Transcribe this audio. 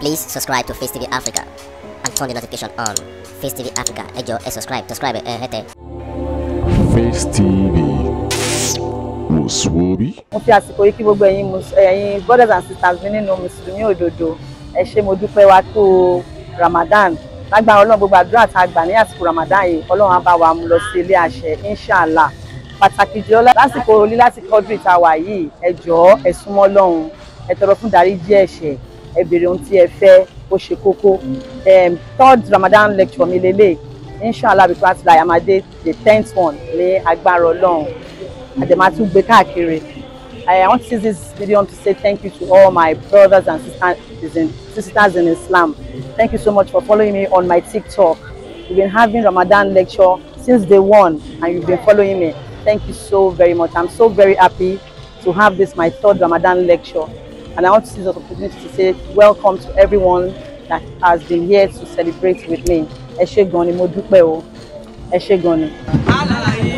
Please subscribe to Face TV Africa and turn the notification on. Face TV Africa, ẹ jọ̀ọ́ ẹ subscribe, subscribe ẹ hẹ́tẹ̀. Face TV sùwòbí. mo fi àsìkò yìí kí gbogbo ẹ̀yin mus- ẹ̀yin brothers and sisters mi nínú mùsùlùmí òdodo ẹ ṣé mo dúpẹ́ wá tó Ramadan lágbára Ọlọ́run gbogbo àdúrà tá a gbà ní àsìkò Ramadan yìí Ọlọ́run á bá wa mú lọ sí ilé àṣẹ inshallah pàtàkì jùlọ lásìkò olí láti kọjú ìta wà yìí ẹ jọ̀ọ́ ẹ súnmọ́ Ọlọ́run ẹ tọrọ fún dáríjì ẹ̀ṣẹ̀ ẹ béèrè ohun tí ẹ fẹ́ ó ṣe kókó um, third Ramadan lecture mi lélẹ̀ inshallah because like amade the tenth one ní agbára Ọlọ́run àdèmà gbé káàkiri I want to use this video to say thank you to all my brothers and sisters in, sisters in Islam. Thank you so much for following me on my TikTok. We've been having Ramadan lecture since day one and you've been following me. Thank you so very much. I'm so very happy to have this my third Ramadan lecture. And I want to use this opportunity to say welcome to everyone that has been here to celebrate with me. Ẹ ṣé gan ni mo dúpẹ́ o. Ẹ ṣé gan ni.